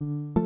you